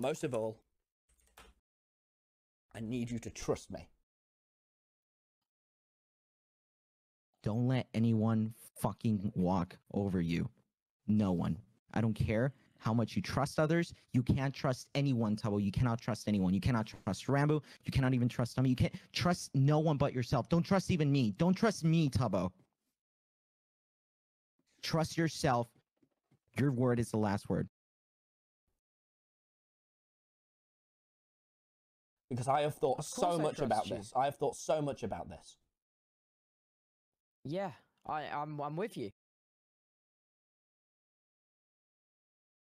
But most of all, I need you to trust me. Don't let anyone fucking walk over you. No one. I don't care how much you trust others. You can't trust anyone, Tubbo. You cannot trust anyone. You cannot trust Ranboo. You cannot even trust Tommy. You can't trust no one but yourself. Don't trust even me. Don't trust me, Tubbo. Trust yourself. Your word is the last word. Because I have thought so I much about you. this. I have thought so much about this. Yeah, I, I'm, I'm with you.